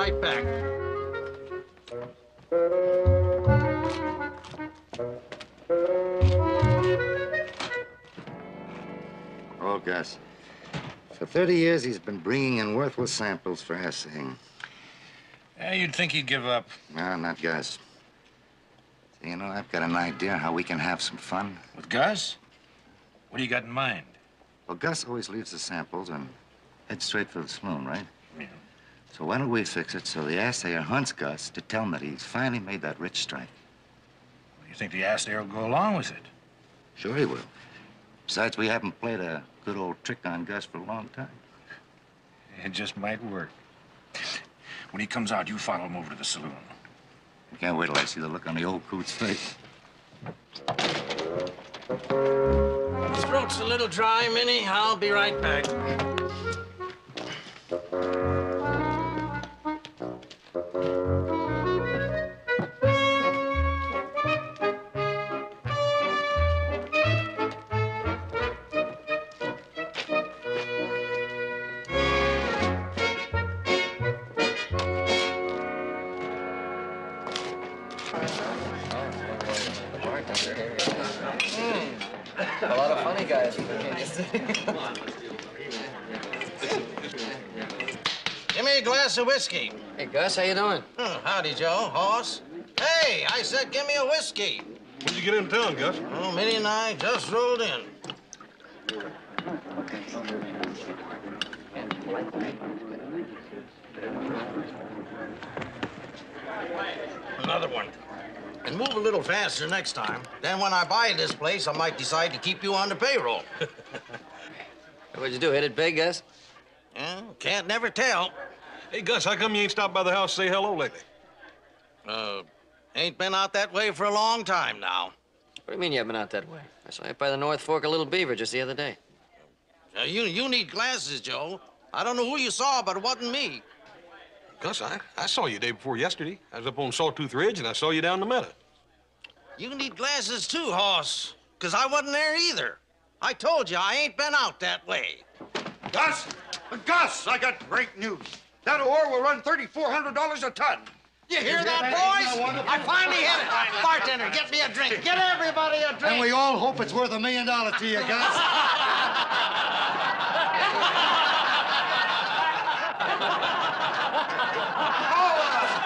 right back. Oh, Gus. For 30 years, he's been bringing in worthless samples for assaying. Yeah, you'd think he'd give up. No, not Gus. So, you know, I've got an idea how we can have some fun. With Gus? What do you got in mind? Well, Gus always leaves the samples and heads straight for the saloon, right? Yeah. So why don't we fix it so the assayer hunts Gus to tell him that he's finally made that rich strike? You think the assayer will go along with it? Sure he will. Besides, we haven't played a good old trick on Gus for a long time. It just might work. When he comes out, you follow him over to the saloon. I can't wait till I see the look on the old coot's face. Throat's a little dry, Minnie. I'll be right back. Of whiskey. hey, Gus, how you doing? Hmm, howdy, Joe. Hoss. Hey, I said give me a whiskey. When'd you get into town, Gus? Oh, Minnie and I just rolled in. Another one. And move a little faster next time. Then when I buy this place, I might decide to keep you on the payroll. What'd you do, hit it big, Gus? yeah, can't never tell. Hey, Gus, how come you ain't stopped by the house to say hello lately? Uh, ain't been out that way for a long time now. What do you mean you haven't been out that way? I saw you by the North Fork of Little Beaver just the other day. Now, you, you need glasses, Joe. I don't know who you saw, but it wasn't me. Gus, I, I saw you day before yesterday. I was up on Sawtooth Ridge, and I saw you down the meadow. You need glasses too, Hoss, because I wasn't there either. I told you I ain't been out that way. Gus! Gus, I got great news. That ore will run $3,400 a ton. You hear that, boys? I finally hit it. Bartender, get me a drink. Get everybody a drink. And we all hope it's worth a million dollars to you, Gus.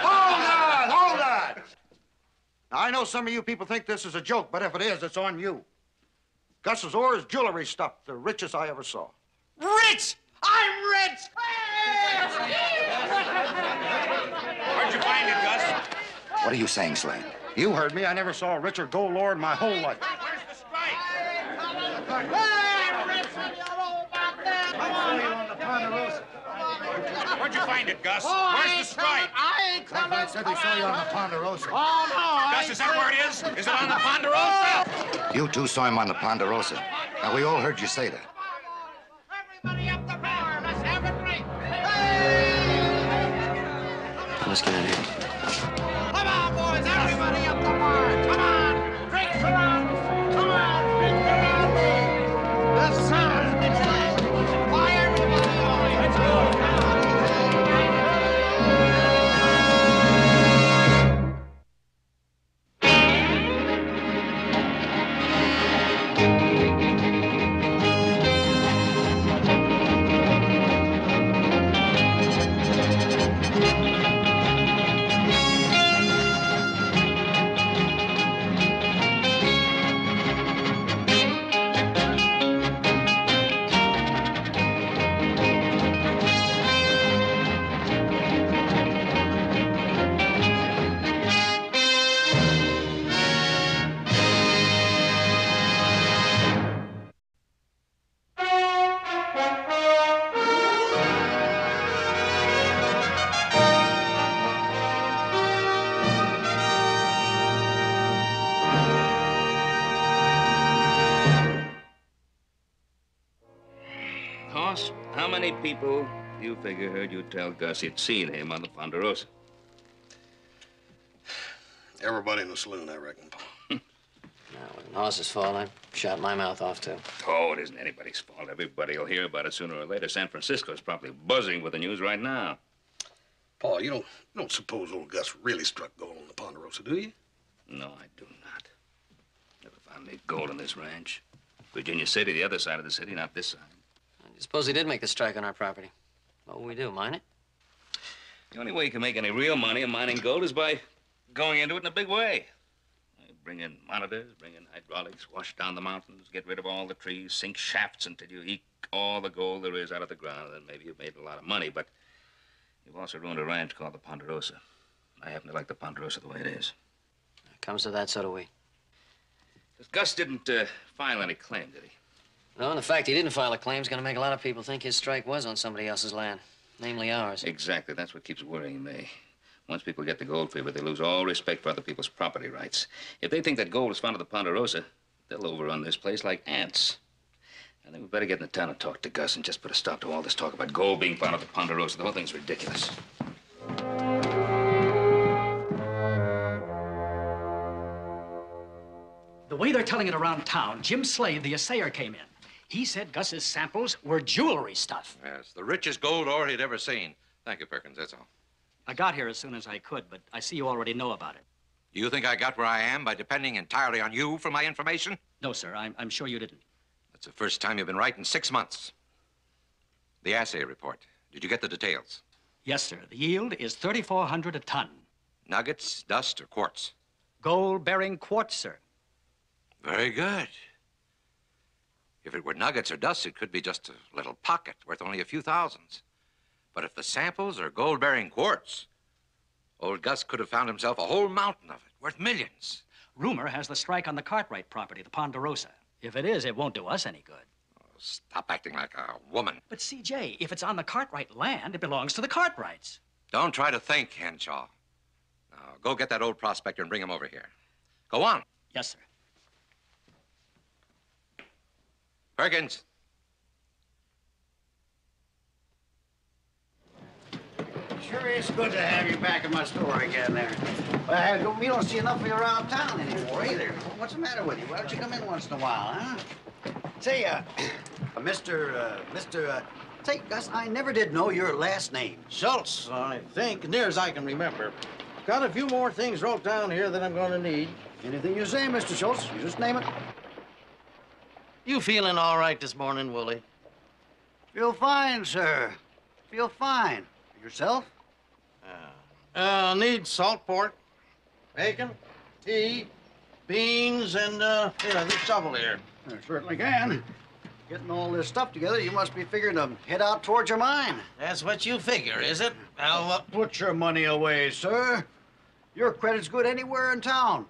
hold on, hold on. Now, I know some of you people think this is a joke, but if it is, it's on you. Gus's ore is jewelry stuff, the richest I ever saw. Rich! I'm rich! Where'd you find it, Gus? What are you saying, Slade? You heard me. I never saw a richer gold ore in my whole life. Where's the strike? Where'd you find it, Gus? Oh, Where's the strike? I ain't coming. I said they saw you on the Ponderosa. Oh, no. I Gus, is that where it is? Is it on the Ponderosa? You two saw him on the Ponderosa. Now, we all heard you say that. Everybody up Let's get in here. Come people you figure heard you tell Gus you'd seen him on the Ponderosa? Everybody in the saloon, I reckon, Pa. Now, it wasn't Hoss's fault. I shot my mouth off, too. Oh, it isn't anybody's fault. Everybody will hear about it sooner or later. San Francisco's probably buzzing with the news right now. Pa, you don't, you don't suppose old Gus really struck gold on the Ponderosa, do you? No, I do not. Never found any gold on this ranch. Virginia City, the other side of the city, not this side. Suppose he did make the strike on our property. What will we do, mine it? The only way you can make any real money in mining gold is by going into it in a big way. You Bring in monitors, bring in hydraulics, wash down the mountains, get rid of all the trees, sink shafts until you eke all the gold there is out of the ground, and then maybe you've made a lot of money. But you've also ruined a ranch called the Ponderosa. I happen to like the Ponderosa the way it is. It comes to that, so do we. Gus didn't uh, file any claim, did he? No, and the fact he didn't file a claim is going to make a lot of people think his strike was on somebody else's land, namely ours. Exactly. That's what keeps worrying me. Once people get the gold fever, they lose all respect for other people's property rights. If they think that gold is found at the Ponderosa, they'll overrun this place like ants. I think we better get into town and talk to Gus and just put a stop to all this talk about gold being found at the Ponderosa. The whole thing's ridiculous. The way they're telling it around town, Jim Slade, the assayer, came in. He said Gus's samples were jewelry stuff. Yes, the richest gold ore he'd ever seen. Thank you, Perkins, that's all. I got here as soon as I could, but I see you already know about it. Do you think I got where I am by depending entirely on you for my information? No, sir, I'm, I'm sure you didn't. That's the first time you've been right in six months. The assay report. Did you get the details? Yes, sir. The yield is 3,400 a ton. Nuggets, dust, or quartz? Gold bearing quartz, sir. Very good. If it were nuggets or dust, it could be just a little pocket worth only a few thousands. But if the samples are gold bearing quartz, old Gus could have found himself a whole mountain of it worth millions. Rumor has the strike on the Cartwright property, the Ponderosa. If it is, it won't do us any good. Stop acting like a woman. But, CJ, if it's on the Cartwright land, it belongs to the Cartwrights. Don't try to think, Henshaw. Now, go get that old prospector and bring him over here. Go on. Yes, sir. Perkins. Sure is good to have you back in my store again there. Well, we don't see enough of you around town anymore either. What's the matter with you? Why don't you come in once in a while, huh? Say, uh, uh, Mr. Uh, Mr. Uh, say, Gus, I never did know your last name. Schultz, I think, near as I can remember. Got a few more things wrote down here that I'm gonna need. Anything you say, Mr. Schultz, you just name it. You feeling all right this morning, Wooly? Feel fine, sir. Feel fine. Yourself? Uh, need salt pork, bacon, tea, beans, and, uh, yeah, this shovel here. I certainly can. Getting all this stuff together, you must be figuring to head out towards your mine. That's what you figure, is it? Well, uh, Put your money away, sir. Your credit's good anywhere in town.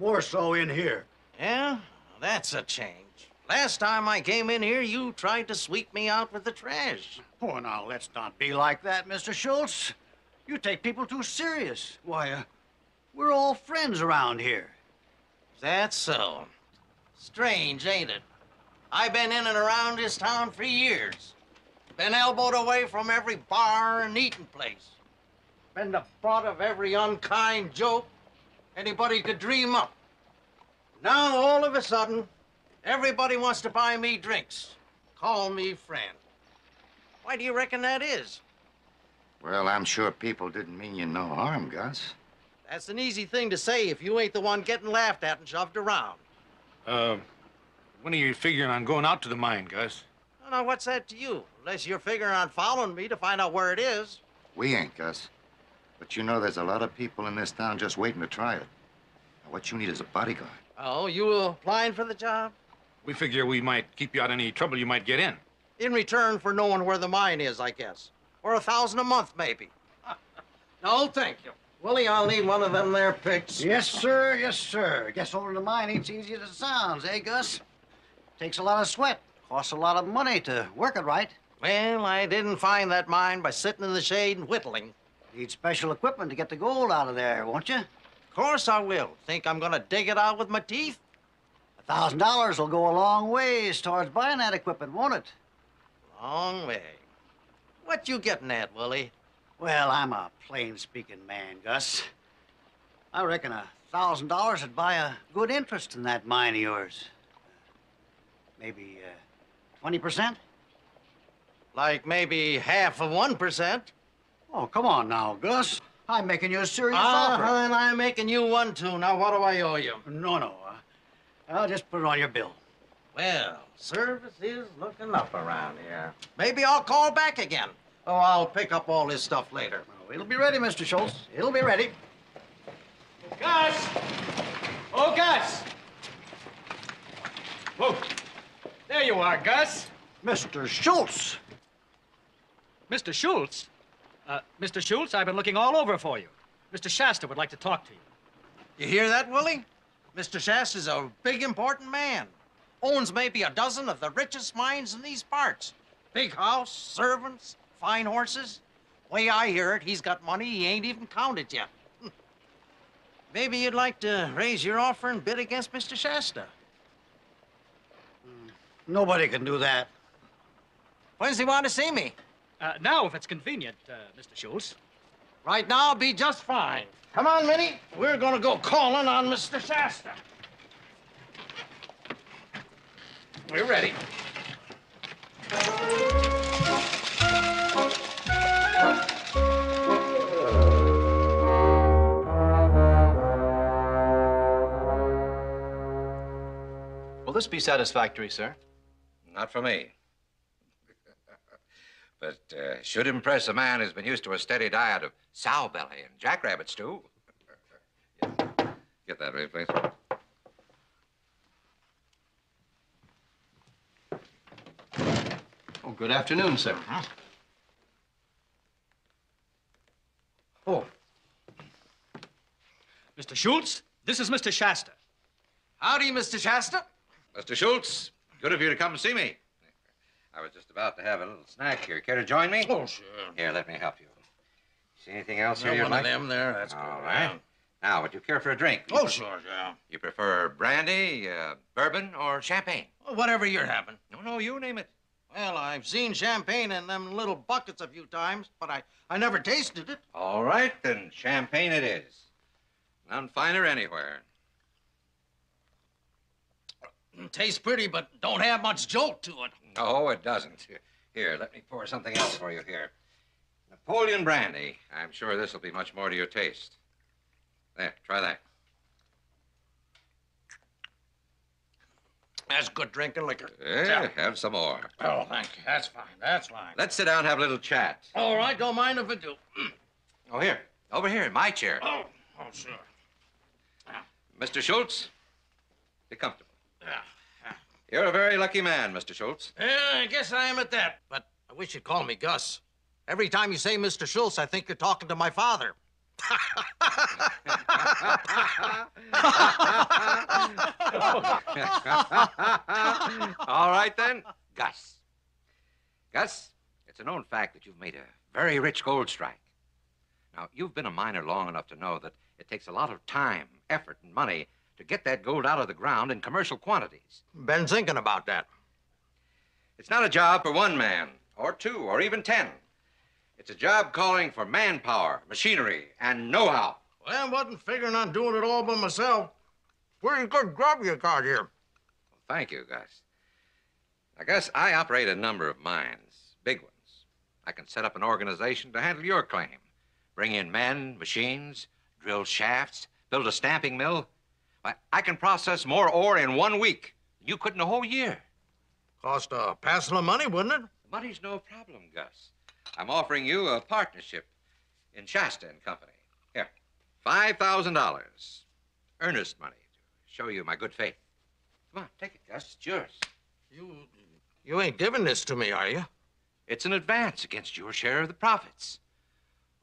More so in here. yeah, that's a change. Last time I came in here, you tried to sweep me out with the trash. Oh, now, let's not be like that, Mr. Schultz. You take people too serious. Why, uh, we're all friends around here. That's so. Strange, ain't it? I've been in and around this town for years. Been elbowed away from every bar and eating place. Been the butt of every unkind joke anybody could dream up. Now, all of a sudden, everybody wants to buy me drinks, call me friend. Why do you reckon that is? Well, I'm sure people didn't mean you no harm, Gus. That's an easy thing to say if you ain't the one getting laughed at and shoved around. Uh, when are you figuring on going out to the mine, Gus? Now, what's that to you? Unless you're figuring on following me to find out where it is. We ain't, Gus. But you know there's a lot of people in this town just waiting to try it. Now, what you need is a bodyguard. Oh, you applying for the job? We figure we might keep you out of any trouble you might get in. In return for knowing where the mine is, I guess. Or a thousand a month, maybe. no, thank you. Willie, I'll need one of them there picks. Yes, sir. Yes, sir. Guess owning the mine ain't as easy as it sounds, eh, Gus? Takes a lot of sweat. Costs a lot of money to work it right. Well, I didn't find that mine by sitting in the shade and whittling. Need special equipment to get the gold out of there, won't you? Of course I will. Think I'm gonna dig it out with my teeth? Thousand dollars will go a long ways towards buying that equipment, won't it? Long way. What you getting at, Willie? Well, I'm a plain-speaking man, Gus. I reckon a thousand dollars would buy a good interest in that mine of yours. Maybe uh, twenty percent. Like maybe half of one percent. Oh, come on now, Gus. I'm making you a serious Uh-huh, offer. and I'm making you one too. Now what do I owe you? No, no. I'll just put it on your bill. Well, service is looking up around here. Maybe I'll call back again. Oh, I'll pick up all this stuff later. Oh, it'll be ready, Mr. Schultz. It'll be ready. Gus! Oh, Gus! Whoa. There you are, Gus. Mr. Schultz. Mr. Schultz? Uh, Mr. Schultz, I've been looking all over for you. Mr. Shasta would like to talk to you. You hear that, Willie? Mr. Shasta's a big, important man. Owns maybe a dozen of the richest mines in these parts. Big house, servants, fine horses. Way I hear it, he's got money he ain't even counted yet. Hmm. Maybe you'd like to raise your offer and bid against Mr. Shasta. Nobody can do that. When's he want to see me? Uh, now, if it's convenient, uh, Mr. Schultz. Right now, be just fine. Come on, Minnie. We're gonna go calling on Mr. Shasta. We're ready. Will this be satisfactory, sir? Not for me. But uh, should impress a man who's been used to a steady diet of sow belly and jackrabbit stew. Yeah. Get that ready, please. Oh, good afternoon, sir. Oh. Mr. Schultz, this is Mr. Shasta. Howdy, Mr. Shasta. Mr. Schultz, good of you to come and see me. I was just about to have a little snack here. Care to join me? Oh, sure. Here, let me help you. See anything else here Yeah, you'd one like? of them there. That's All good. right. Now, would you care for a drink? Oh, sure, yeah. You prefer brandy, uh, bourbon, or champagne? Well, whatever you're having. No, no, you name it. Well, I've seen champagne in them little buckets a few times, but I, I never tasted it. All right, then champagne it is. None finer anywhere. Tastes pretty, but don't have much jolt to it. Oh, no, it doesn't. Here, let me pour something else for you here. Napoleon brandy. I'm sure this will be much more to your taste. There, try that. That's good drinking liquor. Yeah, have some more. Oh, thank you. That's fine. That's fine. Let's sit down and have a little chat. All right, don't mind if I do. Oh, here. Over here, in my chair. Oh, oh, sure. Mr. Schultz, be comfortable. Yeah. You're a very lucky man, Mr. Schultz. Yeah, I guess I am at that. But I wish you'd call me Gus. Every time you say Mr. Schultz, I think you're talking to my father. All right, then. Gus. Gus, it's a known fact that you've made a very rich gold strike. Now, you've been a miner long enough to know that it takes a lot of time, effort, and money to get that gold out of the ground in commercial quantities. Been thinking about that. It's not a job for one man, or two, or even ten. It's a job calling for manpower, machinery, and know how. Well, I wasn't figuring on doing it all by myself. Pretty good grub you got here. Thank you, Gus. I guess I operate a number of mines, big ones. I can set up an organization to handle your claim. Bring in men, machines, drill shafts, build a stamping mill. Why, I can process more ore in one week you could in a whole year. Cost a passing of money, wouldn't it? Money's no problem, Gus. I'm offering you a partnership in Shasta and Company. Here, $5,000. Earnest money to show you my good faith. Come on, take it, Gus. It's yours. You, you ain't giving this to me, are you? It's an advance against your share of the profits.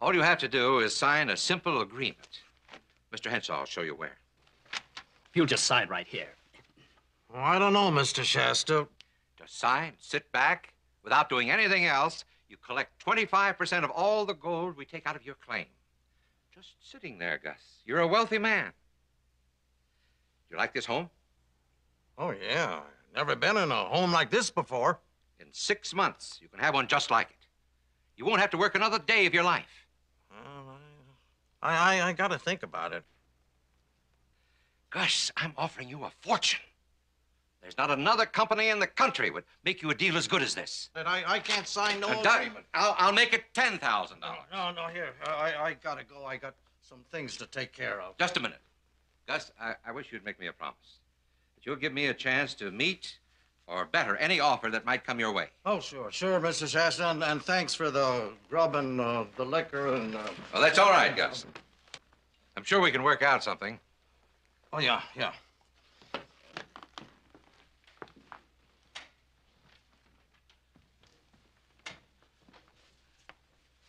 All you have to do is sign a simple agreement. Mr. Henshaw will show you where. You'll just sign right here. Oh, I don't know, Mr. Shasta. Just sign, sit back. Without doing anything else, you collect 25% of all the gold we take out of your claim. Just sitting there, Gus. You're a wealthy man. Do you like this home? Oh, yeah. Never been in a home like this before. In six months, you can have one just like it. You won't have to work another day of your life. Well, I, I, I gotta think about it. Gus, I'm offering you a fortune. There's not another company in the country would make you a deal as good as this. But I, I can't sign no agreement. I'll, I'll make it ten thousand dollars. No, no, here. I, I gotta go. I got some things to take care of. Just a minute. Gus, I, I wish you'd make me a promise. That you'll give me a chance to meet, or better, any offer that might come your way. Oh, sure, sure, Mr. Shasta, and, and thanks for the grub and uh, the liquor and. Uh... Well, that's all right, Gus. I'm sure we can work out something. Oh, yeah, yeah.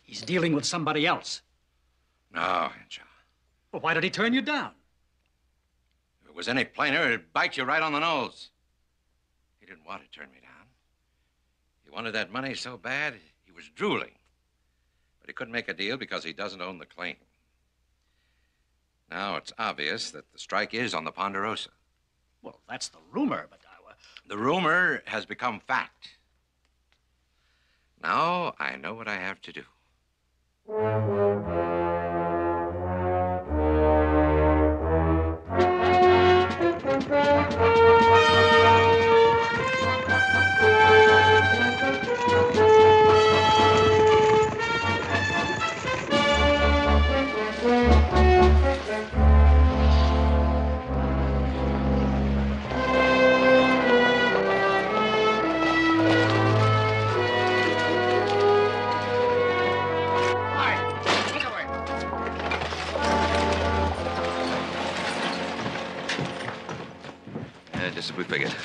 He's dealing with somebody else. No, Henshaw. Well, why did he turn you down? If it was any plainer, it'd bite you right on the nose. He didn't want to turn me down. He wanted that money so bad, he was drooling. But he couldn't make a deal because he doesn't own the claim. Now it's obvious that the strike is on the Ponderosa. Well, that's the rumor, but The rumor has become fact. Now I know what I have to do. Just as we figured.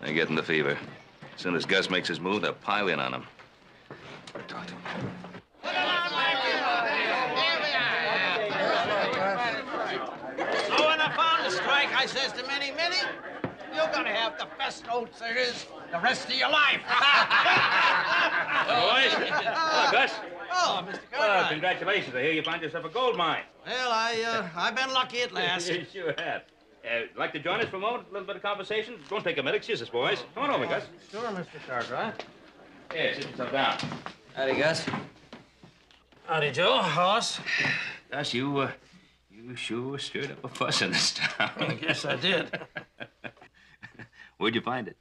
They're getting the fever. As soon as Gus makes his move, they'll pile in on him. Talk to him. So when I found the strike, I says to Minnie, Minnie, you're gonna have the best oats there is the rest of your life. Boys. Hello, Gus. Oh, Mr. Well, congratulations. I hear you found yourself a gold mine. Well, I, uh, I've been lucky at last. you sure have. Uh, like to join us for a moment? A little bit of conversation? Don't take a minute. Excuse us, boys. Come on over, Gus. Sure, Mr. Cartwright. Yeah, sit yourself down. Howdy, Gus. Howdy, Joe. Hoss. Gus, you, uh, you sure stirred up a fuss in this town. I guess I did. Where'd you find it?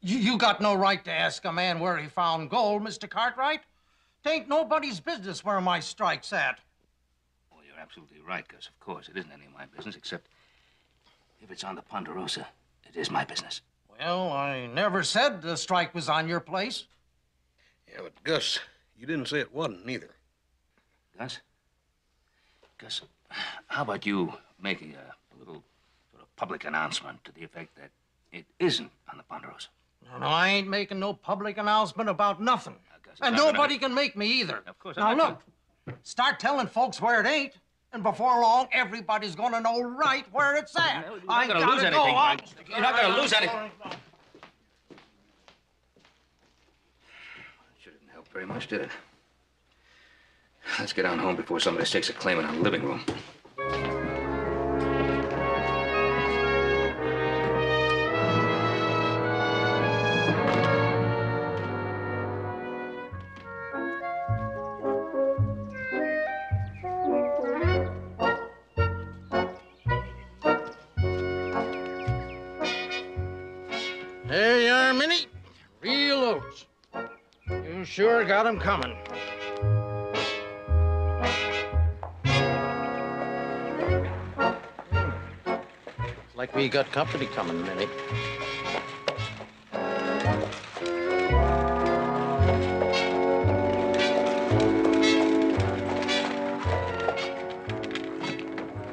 You, you got no right to ask a man where he found gold, Mr. Cartwright. Tain't nobody's business where my strike's at. Well, you're absolutely right, Gus. Of course, it isn't any of my business, except if it's on the Ponderosa, it is my business. Well, I never said the strike was on your place. Yeah, but Gus, you didn't say it wasn't neither. Gus? Gus, how about you making a, a little sort of public announcement to the effect that it isn't on the Ponderosa? No, no, I ain't making no public announcement about nothing. And I'm gonna- nobody can make me either. Of course, Now I'm not look, start telling folks where it ain't, and before long, everybody's gonna know right where it's at. You're not gonna gotta lose anything. Mike. You're not gonna lose anything. Sure didn't help very much, did it? Let's get on home before somebody stakes a claim in our living room. Sure got 'em coming. Like we got company coming, Minnie.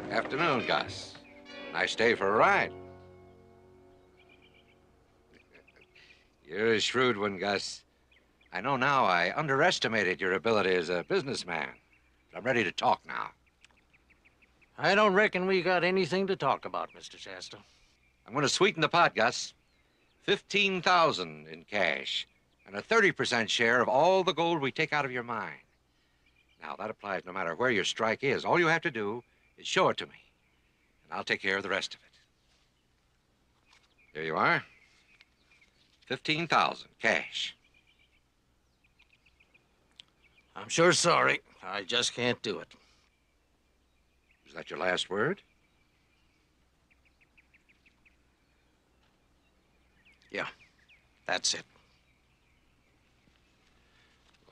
Afternoon, Gus. Nice day for a ride. You're a shrewd one, Gus. I know now I underestimated your ability as a businessman. But I'm ready to talk now. I don't reckon we got anything to talk about, Mr. Shasta. I'm going to sweeten the pot, Gus. 15000 in cash and a 30% share of all the gold we take out of your mine. Now, that applies no matter where your strike is. All you have to do is show it to me, and I'll take care of the rest of it. Here you are. 15,000 cash. I'm sure sorry. I just can't do it. Is that your last word? Yeah, that's it.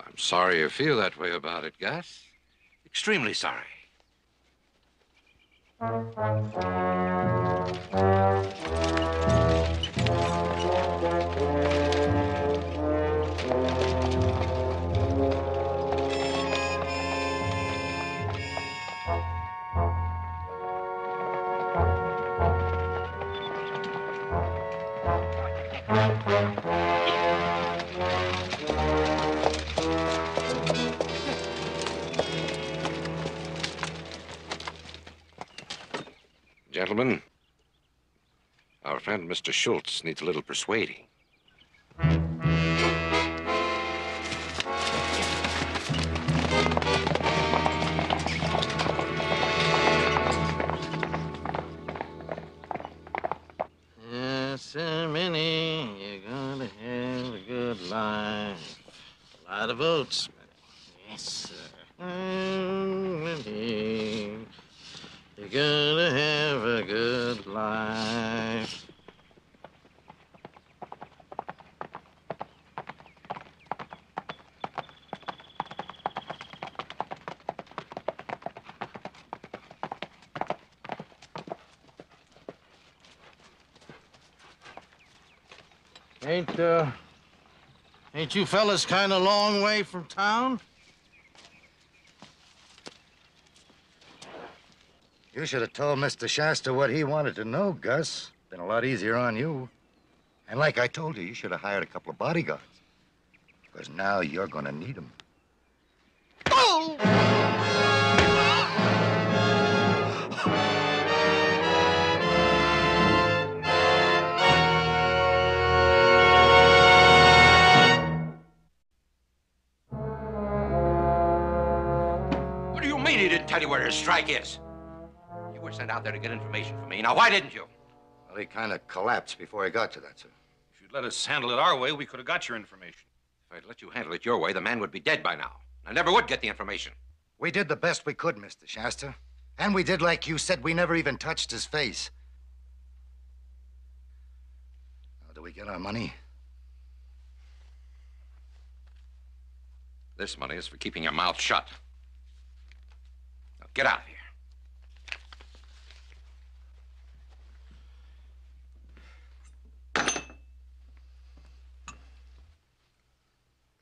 I'm sorry you feel that way about it, Gus. Extremely sorry. Gentlemen, our friend Mr. Schultz needs a little persuading. Minnie, you're gonna have a good life. A lot of oats, Minnie. Yes, sir. Mm, Minnie, you're gonna have a good life. Ain't, uh, ain't you fellas kind of long way from town? You should have told Mr. Shasta what he wanted to know, Gus. Been a lot easier on you. And like I told you, you should have hired a couple of bodyguards. Because now you're going to need them. What oh! Tell you where his strike is? You were sent out there to get information from me. Now, why didn't you? Well, he kind of collapsed before he got to that, sir. If you'd let us handle it our way, we could have got your information. If I'd let you handle it your way, the man would be dead by now. I never would get the information. We did the best we could, Mr. Shasta. And we did like you said. We never even touched his face. Now, do we get our money? This money is for keeping your mouth shut. Get out of here.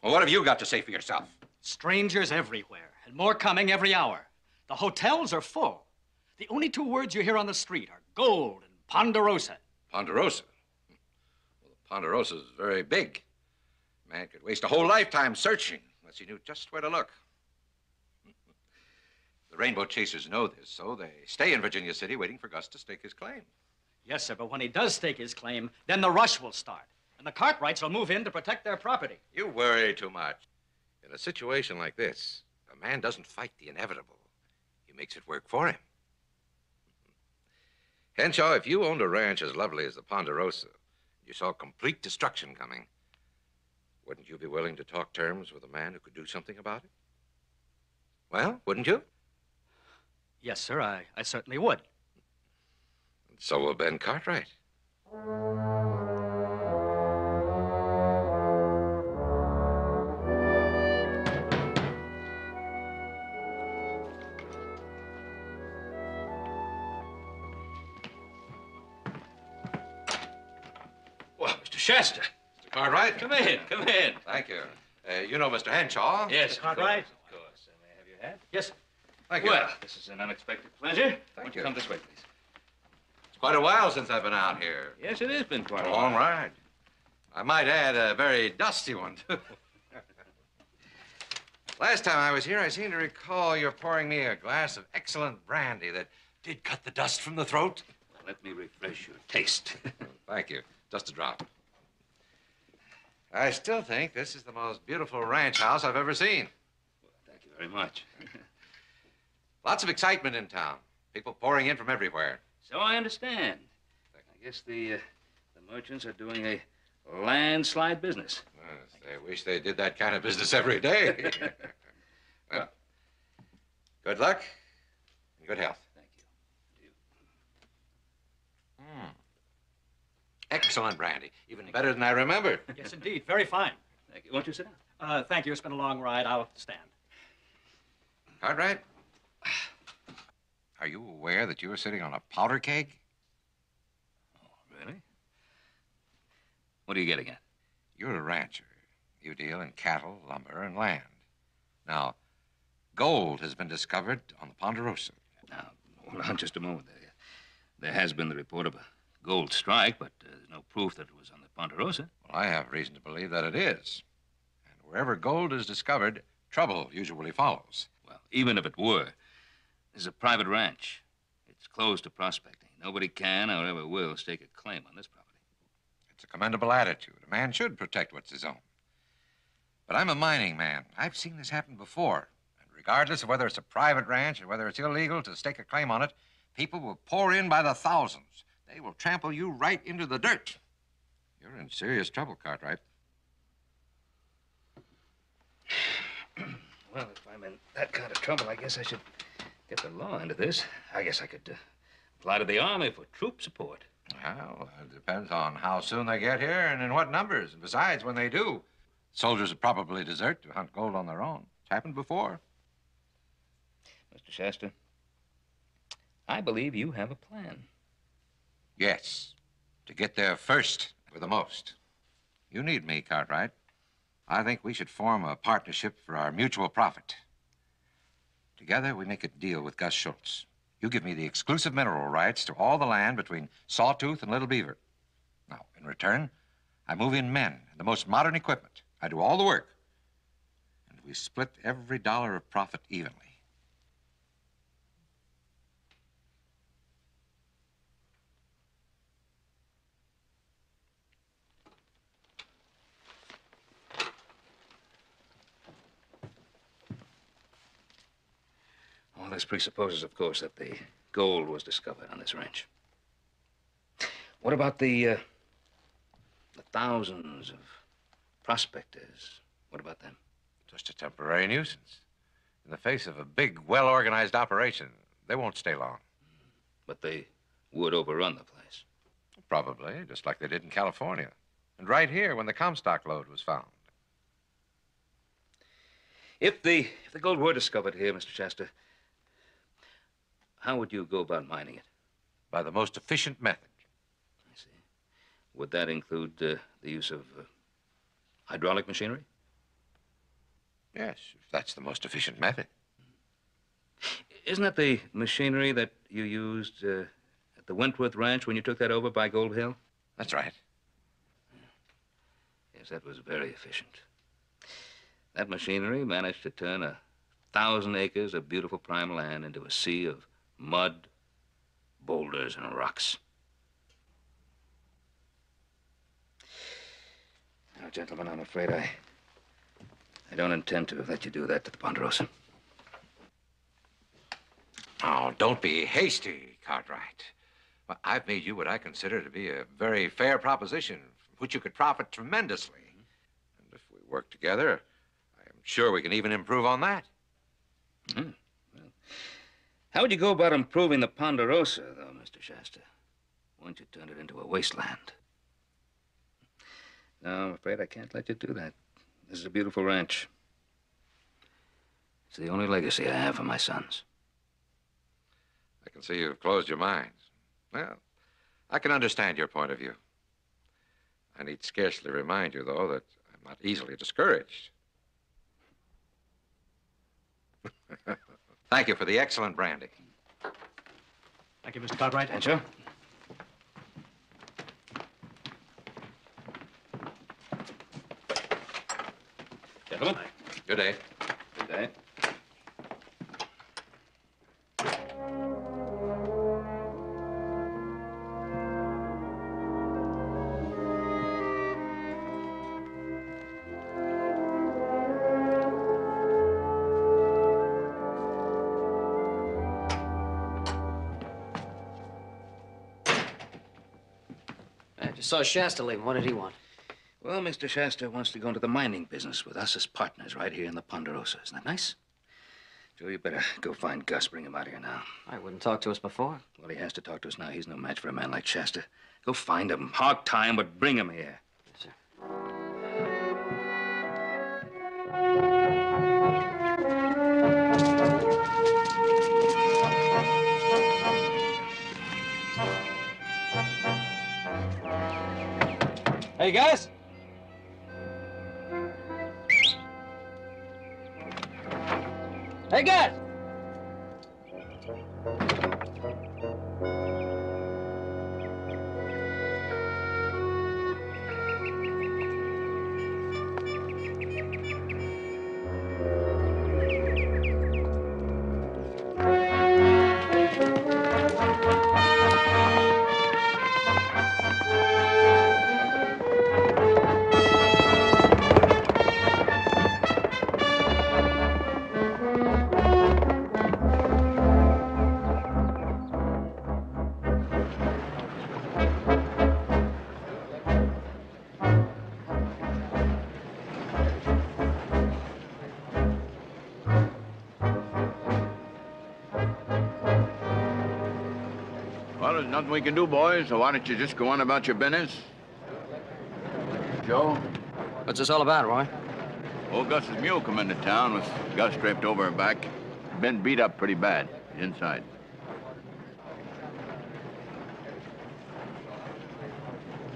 Well, what have you got to say for yourself? Strangers everywhere, and more coming every hour. The hotels are full. The only two words you hear on the street are gold and Ponderosa. Ponderosa. Well, the Ponderosa is very big. Man could waste a whole lifetime searching unless he knew just where to look. Rainbow Chasers know this, so they stay in Virginia City waiting for Gus to stake his claim. Yes, sir, but when he does stake his claim, then the rush will start. And the Cartwrights will move in to protect their property. You worry too much. In a situation like this, a man doesn't fight the inevitable. He makes it work for him. Henshaw, if you owned a ranch as lovely as the Ponderosa, and you saw complete destruction coming, wouldn't you be willing to talk terms with a man who could do something about it? Well, wouldn't you? Yes, sir, I, I certainly would. So will Ben Cartwright. Well, Mr. Shasta. Mr. Cartwright? Come in, come in. Thank you. Uh, you know Mr. Henshaw? Yes, of Cartwright? course, Of course. Uh, may I have your hat? Yes. Thank you. Well, this is an unexpected pleasure. Won't you. Come this way, please. It's quite a while since I've been out here. Yes, it has been quite A a long while. ride. I might add, a very dusty one, too. Last time I was here, I seem to recall you're pouring me a glass of excellent brandy that did cut the dust from the throat. Well, let me refresh your taste. Thank you. Just a drop. I still think this is the most beautiful ranch house I've ever seen. Thank you very much. Lots of excitement in town. People pouring in from everywhere. So I understand. I guess the uh, the merchants are doing a landslide business. Yes, they wish they did that kind of business every day. well, good luck and good health. Thank you. Mm. Excellent brandy. Even better than I remember. Yes, indeed. Very fine. Thank you. Won't you sit down? Uh, thank you. It's been a long ride. I'll stand. Cartwright, are you aware that you are sitting on a powder keg? Really? What are you getting at? You're a rancher. You deal in cattle, lumber, and land. Now, gold has been discovered on the Ponderosa. Now, hold on just a moment. There, there has been the report of a gold strike, but uh, there's no proof that it was on the Ponderosa. Well, I have reason to believe that it is. And wherever gold is discovered, trouble usually follows. Well, even if it were, this is a private ranch. It's closed to prospecting. Nobody can or ever will stake a claim on this property. It's a commendable attitude. A man should protect what's his own. But I'm a mining man. I've seen this happen before. And regardless of whether it's a private ranch or whether it's illegal to stake a claim on it, people will pour in by the thousands. They will trample you right into the dirt. You're in serious trouble, Cartwright. Well, if I'm in that kind of trouble, I guess I should get the law into this. I guess I could uh, apply to the Army for troop support. Well, it depends on how soon they get here and in what numbers. And besides, when they do, soldiers would probably desert to hunt gold on their own. It's happened before. Mr. Shasta, I believe you have a plan. Yes, to get there first with the most. You need me, Cartwright. I think we should form a partnership for our mutual profit. Together, we make a deal with Gus Schultz. You give me the exclusive mineral rights to all the land between Sawtooth and Little Beaver. Now, in return, I move in men and the most modern equipment. I do all the work. And we split every dollar of profit evenly. All this presupposes, of course, that the gold was discovered on this ranch. What about the, uh, the thousands of prospectors? What about them? Just a temporary nuisance. In the face of a big, well organized operation, they won't stay long. But they would overrun the place. Probably, just like they did in California. And right here when the Comstock lode was found. If the if the gold were discovered here, Mr. Shasta, how would you go about mining it? By the most efficient method. I see. Would that include uh, the use of uh, hydraulic machinery? Yes, if that's the most efficient method. Isn't that the machinery that you used uh, at the Wentworth Ranch when you took that over by Gold Hill? That's right. Yes, that was very efficient. That machinery managed to turn a thousand acres of beautiful prime land into a sea of mud, boulders, and rocks. Now, gentlemen, I'm afraid I. I don't intend to let you do that to the Ponderosa. Oh, don't be hasty, Cartwright. Well, I've made you what I consider to be a very fair proposition, from which you could profit tremendously. And if we work together, I'm sure we can even improve on that. Hmm. How would you go about improving the Ponderosa, though, Mr. Shasta? Once you turned it into a wasteland. No, I'm afraid I can't let you do that. This is a beautiful ranch. It's the only legacy I have for my sons. I can see you've closed your minds. Well, I can understand your point of view. I need scarcely remind you, though, that I'm not easily discouraged. Thank you for the excellent brandy. Thank you, Mr. Cartwright. And sure. Gentlemen. Good day. Saw Shasta leaving. What did he want? Well, Mr. Shasta wants to go into the mining business with us as partners right here in the Ponderosa. Isn't that nice? Joe, you better go find Gus. Bring him out here now. I wouldn't talk to us before. Well, he has to talk to us now. He's no match for a man like Shasta. Go find him. Hog time, but bring him here. Hey, guys. Hey, guys. Nothing we can do, boys, so why don't you just go on about your business? Joe? What's this all about, Roy? Old Gus's mule come into town with Gus draped over her back. Been beat up pretty bad. Inside.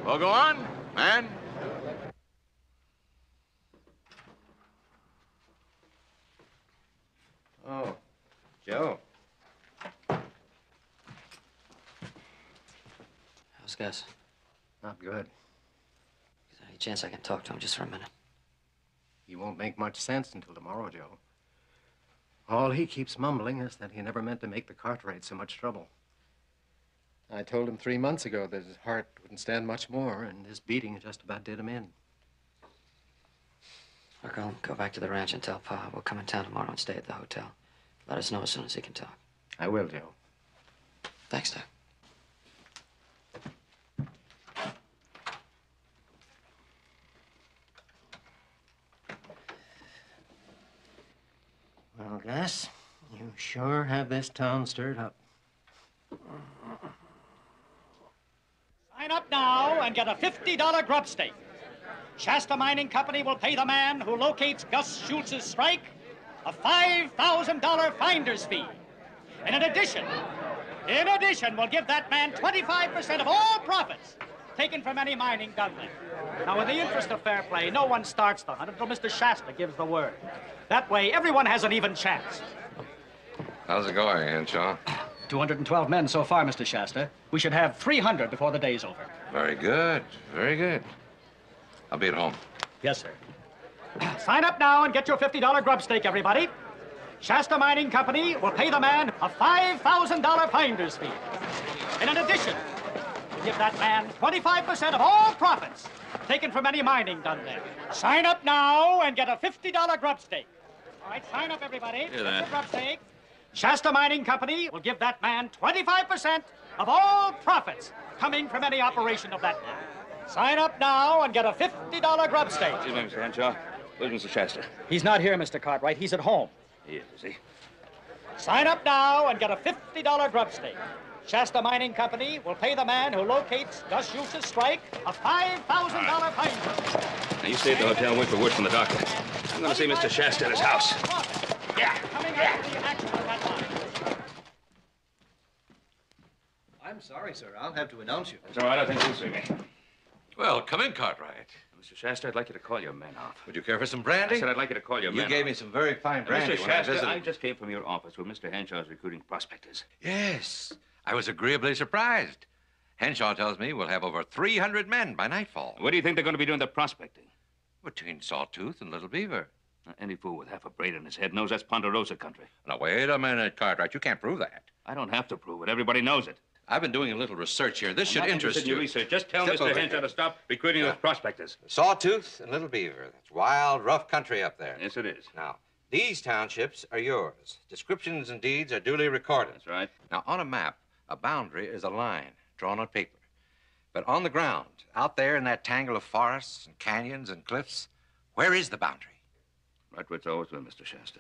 Well, go on, man. Oh, Joe. How's Gus? Not good. Is there any chance I can talk to him just for a minute? He won't make much sense until tomorrow, Joe. All he keeps mumbling is that he never meant to make the Cartwright so much trouble. I told him three months ago that his heart wouldn't stand much more, and this beating just about did him in. Look, I'll go back to the ranch and tell Pa we'll come in town tomorrow and stay at the hotel. Let us know as soon as he can talk. I will, Joe. Thanks, Doc. Well, Gus, you sure have this town stirred up. Sign up now and get a $50 grub stake. Shasta Mining Company will pay the man who locates Gus Schultz's strike a $5,000 finder's fee. And in addition, in addition, we'll give that man 25% of all profits taken from any mining there. Now, in the interest of fair play, no one starts the hunt until Mr. Shasta gives the word. That way, everyone has an even chance. How's it going, Henshaw? 212 men so far, Mr. Shasta. We should have 300 before the day's over. Very good. Very good. I'll be at home. Yes, sir. Sign up now and get your $50 grub stake, everybody. Shasta Mining Company will pay the man a $5,000 finder's fee. And in addition, give that man 25% of all profits taken from any mining done there. Sign up now and get a $50 grub stake. All right, sign up, everybody. That. grub stake. Shasta Mining Company will give that man 25% of all profits coming from any operation of that mine. Sign up now and get a $50 grub stake. Excuse me, Mr. Henshaw. Where's Mr. Shasta? He's not here, Mr. Cartwright. He's at home. He is, is he? Sign up now and get a $50 grub stake. Shasta Mining Company will pay the man who locates Gus Schultz's strike a $5,000 fine. Now, you stay at the hotel and wait for word from the doctor. I'm going to see Mr. Shasta at his house. Yeah. Coming out the action that. I'm sorry, sir. I'll have to announce you. It's all right. I think you'll see me. Well, come in, Cartwright. Mr. Shasta, I'd like you to call your men off. Would you care for some brandy? I said I'd like you to call your You men You gave off. me some very fine brandy Mr. when I Shasta, visited. I just came from your office with Mr. Henshaw's recruiting prospectors. Yes. I was agreeably surprised. Henshaw tells me we'll have over 300 men by nightfall. What do you think they're going to be doing their prospecting? Between Sawtooth and Little Beaver. Now, any fool with half a brain in his head knows that's Ponderosa country. Now, wait a minute, Cartwright. You can't prove that. I don't have to prove it. Everybody knows it. I've been doing a little research here. This I'm should interest in you. research. Just tell Step Mr. Henshaw to stop recruiting those prospectors. Sawtooth and Little Beaver. That's wild, rough country up there. Yes, it is. Now, these townships are yours. Descriptions and deeds are duly recorded. That's right. Now, on a map, a boundary is a line drawn on paper. But on the ground, out there in that tangle of forests and canyons and cliffs, where is the boundary? Right where it's always been, Mr. Shasta.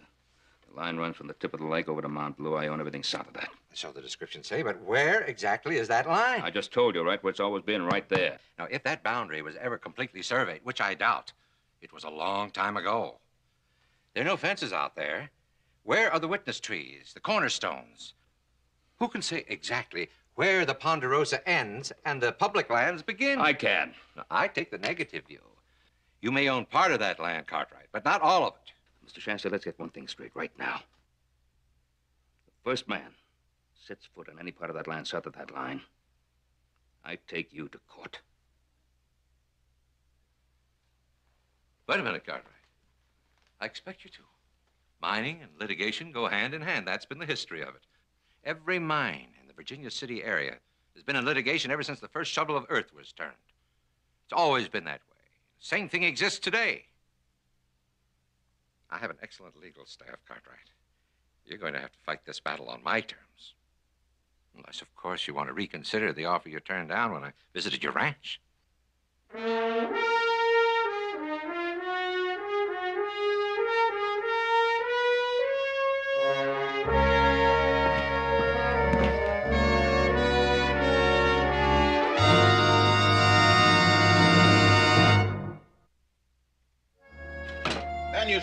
The line runs from the tip of the lake over to Mount Blue. I own everything south of that. So the descriptions say, but where exactly is that line? I just told you, right where it's always been, right there. Now, if that boundary was ever completely surveyed, which I doubt, it was a long time ago. There are no fences out there. Where are the witness trees, the cornerstones? Who can say exactly where the Ponderosa ends and the public lands begin? I can. Now, I take the negative view. You may own part of that land, Cartwright, but not all of it. Mr. Shasta, let's get one thing straight right now. The first man sets foot on any part of that land south of that line, I take you to court. Wait a minute, Cartwright. I expect you to. Mining and litigation go hand in hand. That's been the history of it. Every mine in the Virginia City area has been in litigation ever since the first shovel of earth was turned. It's always been that way. Same thing exists today. I have an excellent legal staff, Cartwright. You're going to have to fight this battle on my terms. Unless, of course, you want to reconsider the offer you turned down when I visited your ranch.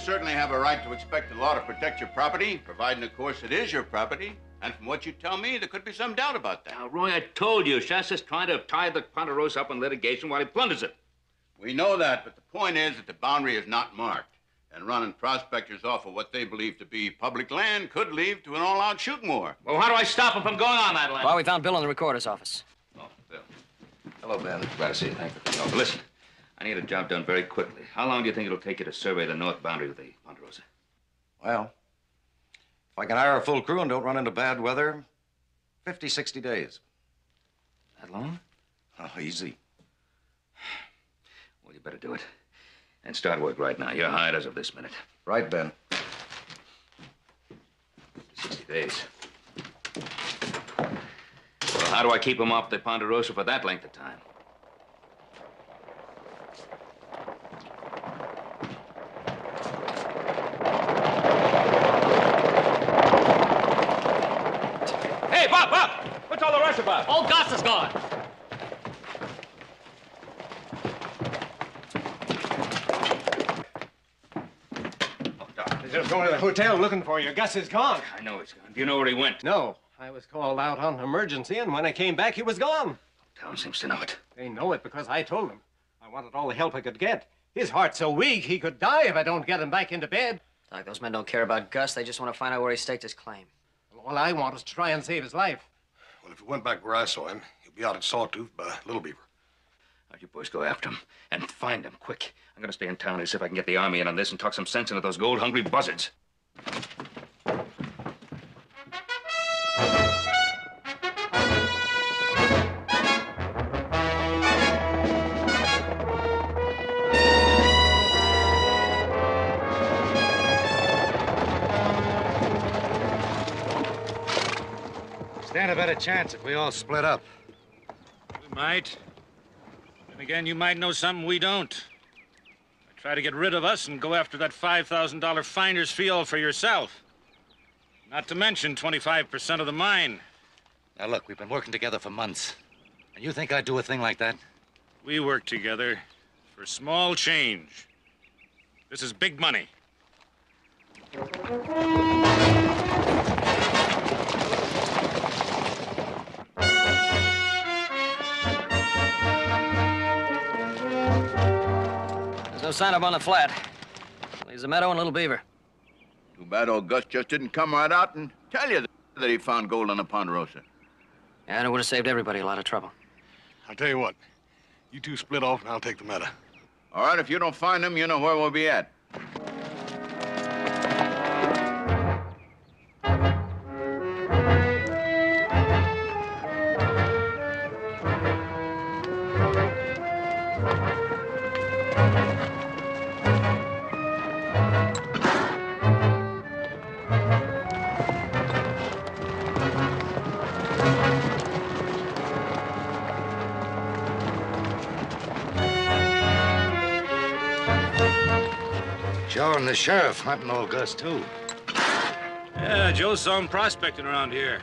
Certainly have a right to expect the law to protect your property, providing, of course, it is your property. And from what you tell me, there could be some doubt about that. Now, Roy, I told you, Shasta's trying to tie the Ponderosa up in litigation while he plunders it. We know that, but the point is that the boundary is not marked. And running prospectors off of what they believe to be public land could lead to an all-out shooting war. Well, how do I stop him from going on that land? Well, we found Bill in the recorder's office. Oh, Bill. Hello, Ben. Glad to see you. Thank you for coming. Listen, I need a job done very quickly. How long do you think it'll take you to survey the north boundary of the Ponderosa? Well, if I can hire a full crew and don't run into bad weather, 50, 60 days. That long? Oh, easy. Well, you better do it. And start work right now. You're hired as of this minute. Right, Ben. 60 days. Well, how do I keep him off the Ponderosa for that length of time? Hey, Bob, Bob! What's all the rush about? Old Gus is gone. Oh, just going to the hotel looking for you. Gus is gone. I know he's gone. Do you know where he went? No. I was called out on emergency, and when I came back, he was gone. Town seems to know it. They know it because I told them. I wanted all the help I could get. His heart's so weak, he could die if I don't get him back into bed. Doc, those men don't care about Gus. They just want to find out where he staked his claim. All I want is to try and save his life. Well, if he went back where I saw him, he'll be out at Sawtooth by Little Beaver. Now, you boys go after him and find him quick. I'm going to stay in town and see if I can get the army in on this and talk some sense into those gold-hungry buzzards. A chance if we all split up. We might. And again, you might know something we don't. Try to get rid of us and go after that $5,000 finder's fee all for yourself. Not to mention 25% of the mine. Now, look, we've been working together for months. And you think I'd do a thing like that? We work together for small change. This is big money. No sign up on the flat. Leaves a meadow and Little Beaver. Too bad old Gus just didn't come right out and tell you that he found gold on the Ponderosa. And it would have saved everybody a lot of trouble. I'll tell you what. You two split off, and I'll take the meadow. All right, if you don't find him, you know where we'll be at. Sheriff hunting old Gus, too. Yeah, Joe saw him prospecting around here.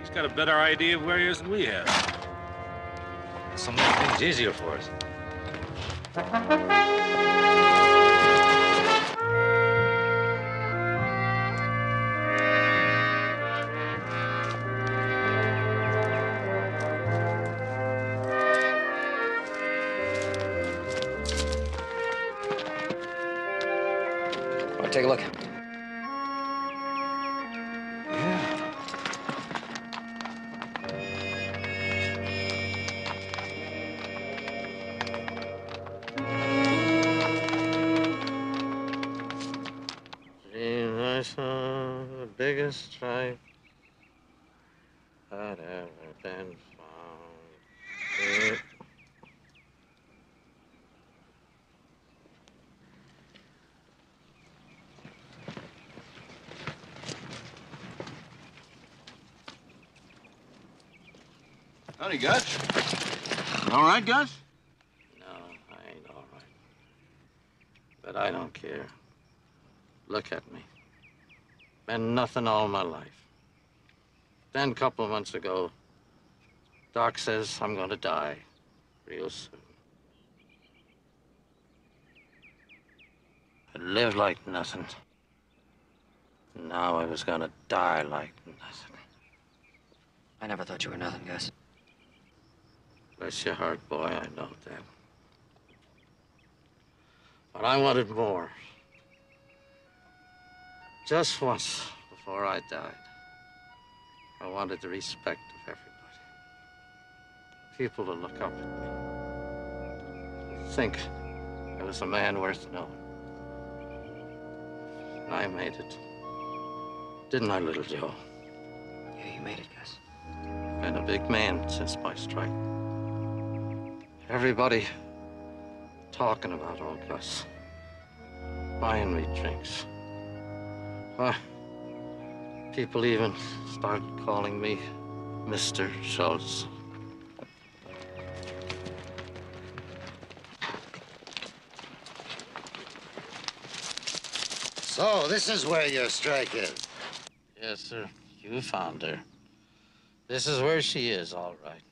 He's got a better idea of where he is than we have. Some make things easier for us. Take a look? Biggest had ever been found. Howdy, Gus. You all right, Gus? No, I ain't all right. But I don't care. Look at me. Been nothing all my life. Then a couple of months ago, Doc says I'm gonna die real soon. I lived like nothing. Now I was gonna die like nothing. I never thought you were nothing, Gus. Bless your heart, boy, I know that. But I wanted more. Just once before I died, I wanted the respect of everybody. People to look up at me. Think I was a man worth knowing. And I made it. Didn't I, little Joe? Yeah, you made it, Gus. Been a big man since my strike. Everybody talking about old Gus. Buying me drinks. Why, people even start calling me Mr. Schultz. So, this is where your strike is. Yes, sir. You found her. This is where she is, all right.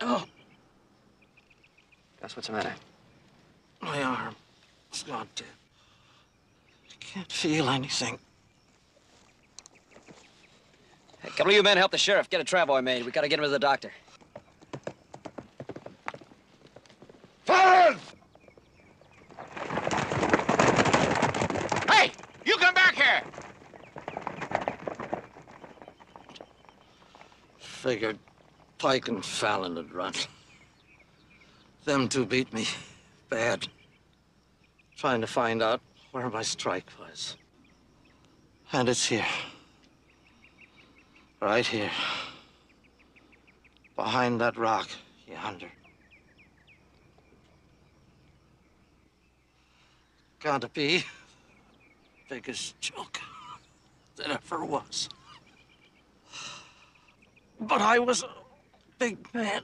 Oh, Gus, what's the matter? my arm. It's gone dead. Uh, I can't feel anything. Hey, couple of you men help the sheriff. Get a travoy made. We gotta get him to the doctor. Forward! Hey, you come back here! Figured Pike and Fallon had run. Them two beat me bad. Trying to find out where my strike was. And it's here. Right here. Behind that rock yonder. Gotta be biggest joke that ever was. But I was big man.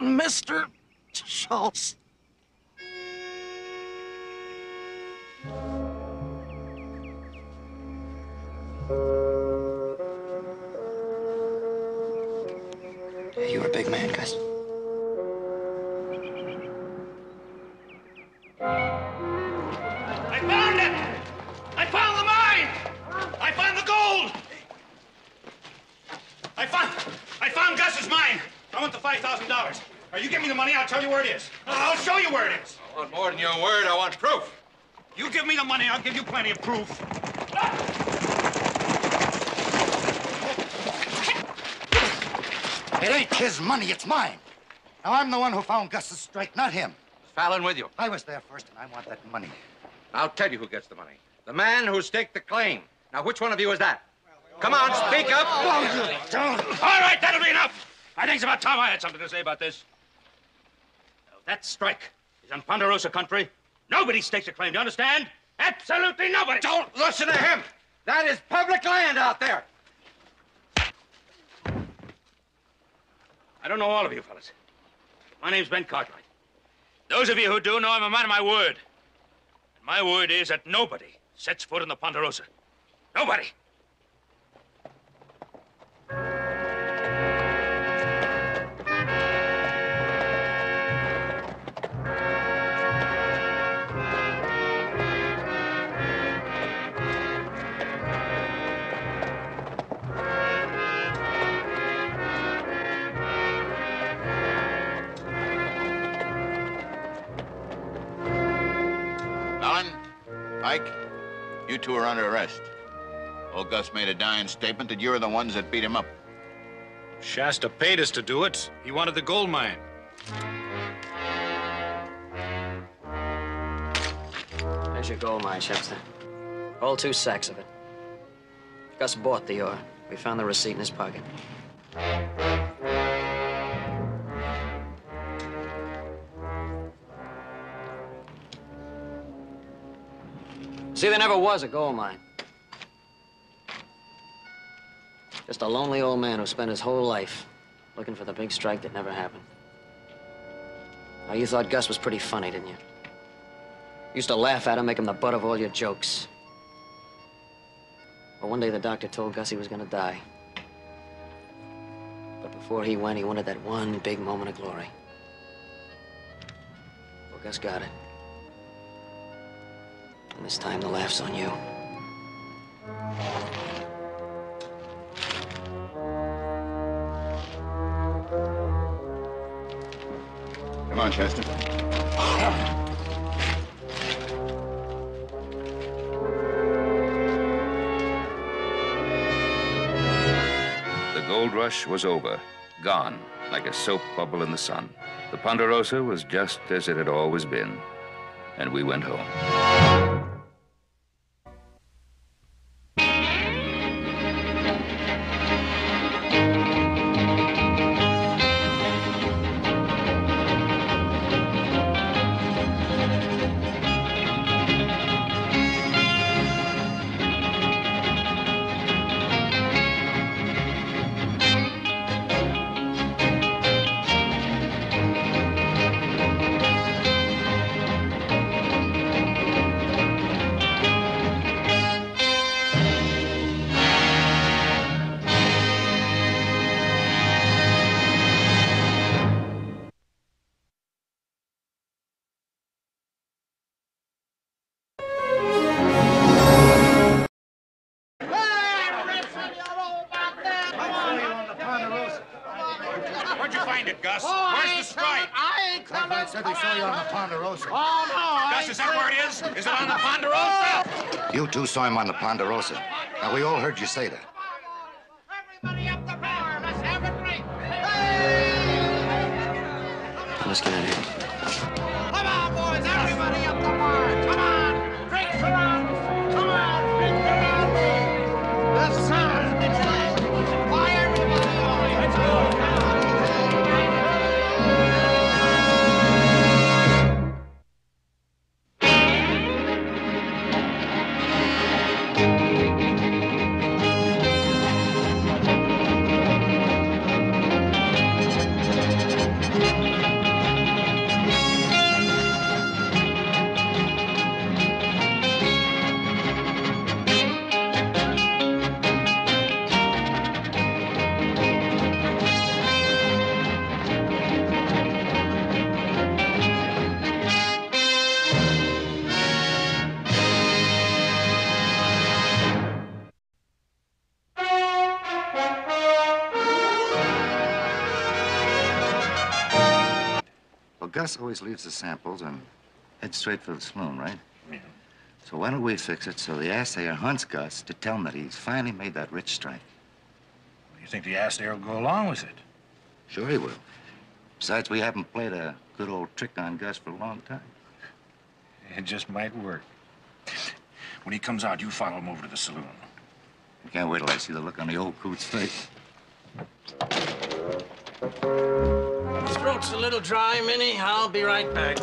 Mr. Schultz. You're a big man, Gus. $5,000. Or you give me the money, I'll tell you where it is. I'll show you where it is. I want more than your word. I want proof. You give me the money, I'll give you plenty of proof. It ain't his money, it's mine. Now, I'm the one who found Gus's strike, not him. Fallon with you. I was there first, and I want that money. I'll tell you who gets the money. The man who staked the claim. Now, which one of you is that? Come on, speak up. No, you don't. All right, that'll be enough. I think it's about time I had something to say about this. Now, that strike is on Ponderosa country. Nobody stakes a claim, do you understand? Absolutely nobody. Don't listen to him. That is public land out there. I don't know all of you fellas. My name's Ben Cartwright. Those of you who do know I'm a man of my word. And my word is that nobody sets foot in the Ponderosa. Nobody. Two are under arrest. Old Gus made a dying statement that you're the ones that beat him up. Shasta paid us to do it. He wanted the gold mine. There's your gold mine, Shasta. All two sacks of it. Gus bought the ore. We found the receipt in his pocket. See, there never was a gold mine. Just a lonely old man who spent his whole life looking for the big strike that never happened. Now, you thought Gus was pretty funny, didn't you? Used to laugh at him, make him the butt of all your jokes. Well, one day the doctor told Gus he was gonna die. But before he went, he wanted that one big moment of glory. Well, Gus got it. And this time the laugh's on you. Come on, Shasta. The gold rush was over, gone like a soap bubble in the sun. The Ponderosa was just as it had always been, and we went home. Is? It on the Ponderosa? You two saw him on the Ponderosa. Now, we all heard you say that. Everybody up the bar. Let's have a drink. Let's get out of here. Always leaves the samples and heads straight for the saloon, right? Yeah. So why don't we fix it so the assayer hunts Gus to tell him that he's finally made that rich strike? You think the assayer will go along with it? Sure he will. Besides, we haven't played a good old trick on Gus for a long time. It just might work. When he comes out, you follow him over to the saloon. I can't wait till I see the look on the old coot's face. Throat's a little dry, Minnie. I'll be right back.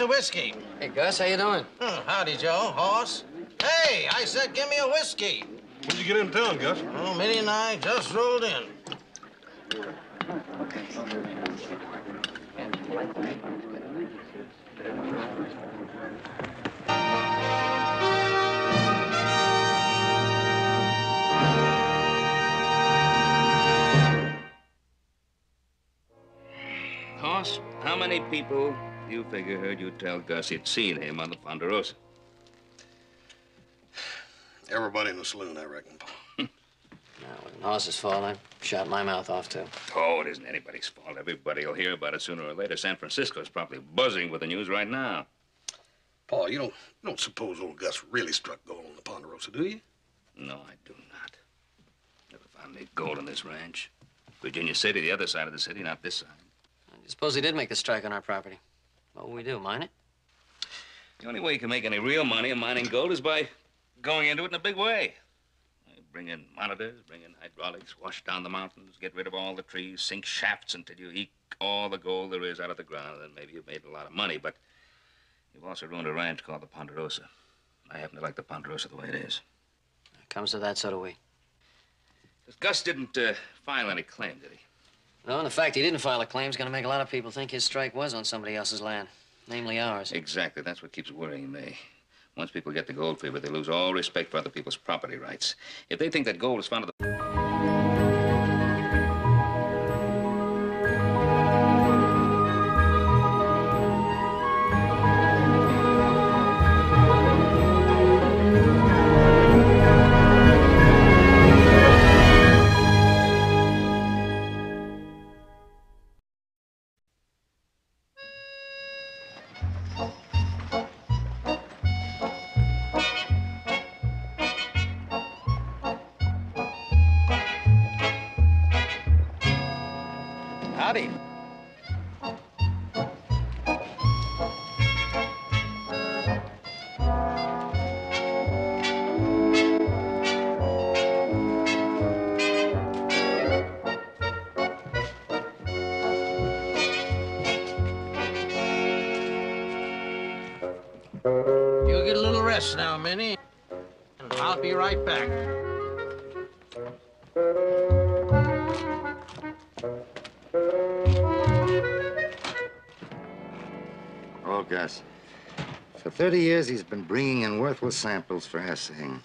Glass of whiskey. Hey, Gus, how you doing? Hmm, howdy, Joe. Hoss. Hey, I said give me a whiskey. When'd you get into town, Gus? Oh, Minnie and I just rolled in. People you figure heard you tell Gus he'd seen him on the Ponderosa? Everybody in the saloon, I reckon, Pa. No, it wasn't Hoss's fault. I shot my mouth off, too. Oh, it isn't anybody's fault. Everybody will hear about it sooner or later. San Francisco's probably buzzing with the news right now. Pa, you don't, you don't suppose old Gus really struck gold on the Ponderosa, do you? No, I do not. Never found any gold on this ranch. Virginia City, the other side of the city, not this side. Suppose he did make the strike on our property. What will we do, mine it? The only way you can make any real money in mining gold is by going into it in a big way. Bring in monitors, bring in hydraulics, wash down the mountains, get rid of all the trees, sink shafts until you eke all the gold there is out of the ground, and then maybe you've made a lot of money. But you've also ruined a ranch called the Ponderosa. I happen to like the Ponderosa the way it is. It comes to that, so do we. Gus didn't uh, file any claim, did he? No, and the fact he didn't file a claim is going to make a lot of people think his strike was on somebody else's land, namely ours. Exactly. That's what keeps worrying me. Once people get the gold fever, they lose all respect for other people's property rights. If they think that gold is found at the... Oh, Gus. For 30 years, he's been bringing in worthless samples for assaying.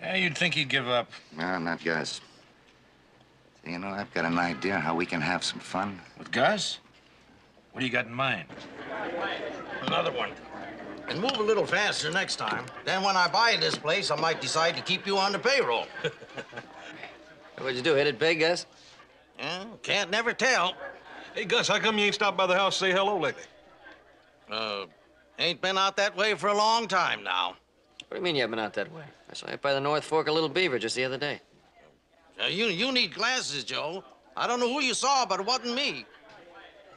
Yeah, you'd think he'd give up. No, not Gus. You know, I've got an idea how we can have some fun. With Gus? What do you got in mind? Another one. And move a little faster next time. Then when I buy this place, I might decide to keep you on the payroll. What'd you do, hit it big, Gus? Yeah, can't never tell. Hey, Gus, how come you ain't stopped by the house to say hello lately? Uh, ain't been out that way for a long time now. What do you mean you haven't been out that way? I saw you up by the North Fork of Little Beaver just the other day. Uh, you, you need glasses, Joe. I don't know who you saw, but it wasn't me.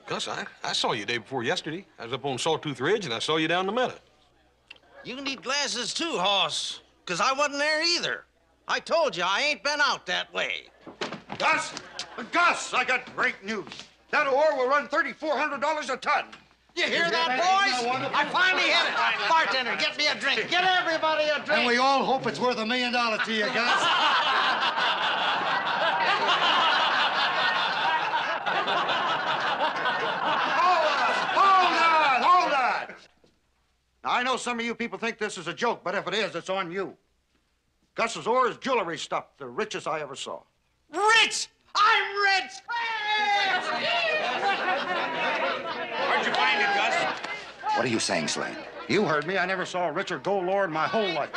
Gus, I, I saw you day before yesterday. I was up on Sawtooth Ridge, and I saw you down the meadow. You need glasses too, Hoss, because I wasn't there either. I told you I ain't been out that way. Gus! Gus, I got great news. That ore will run $3,400 a ton. You hear that, boys? I finally hit it. Bartender, get me a drink. Get everybody a drink. And we all hope it's worth a million dollars to you, Gus. Hold on, hold on. Now, I know some of you people think this is a joke, but if it is, it's on you. Gus's ore is jewelry stuff, the richest I ever saw. Rich! I'm rich! Where'd you find it, Gus? What are you saying, Slade? You heard me. I never saw a richer gold ore in my whole life.